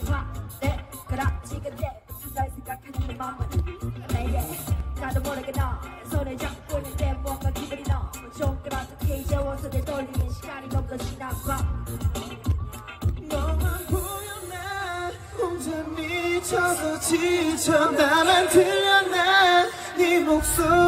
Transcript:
좀 화내 그라 지금 내부터 날 생각하는 내 맘은 내게. 나도 모르게 너 손을 잡고 있는데 뭔가 기분이 너무 걸 어떻게 이제 내 돌리는 시간이 너무 더 지나가 너만 보여 나 혼자 미쳐서 지쳐 나만 들려 난네 목소리 네 향기로